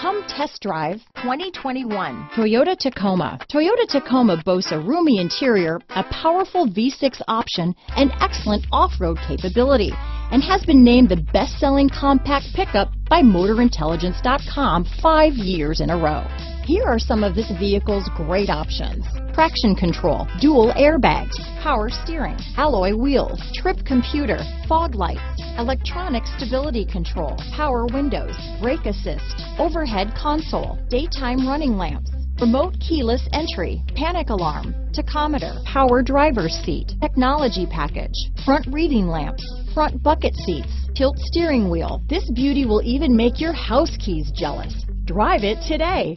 Come test drive 2021 Toyota Tacoma. Toyota Tacoma boasts a roomy interior, a powerful V6 option, and excellent off-road capability, and has been named the best-selling compact pickup by MotorIntelligence.com five years in a row. Here are some of this vehicle's great options. Traction control, dual airbags, power steering, alloy wheels, trip computer, fog lights, electronic stability control, power windows, brake assist, overhead console, daytime running lamps, remote keyless entry, panic alarm, tachometer, power driver's seat, technology package, front reading lamps, front bucket seats, tilt steering wheel. This beauty will even make your house keys jealous. Drive it today.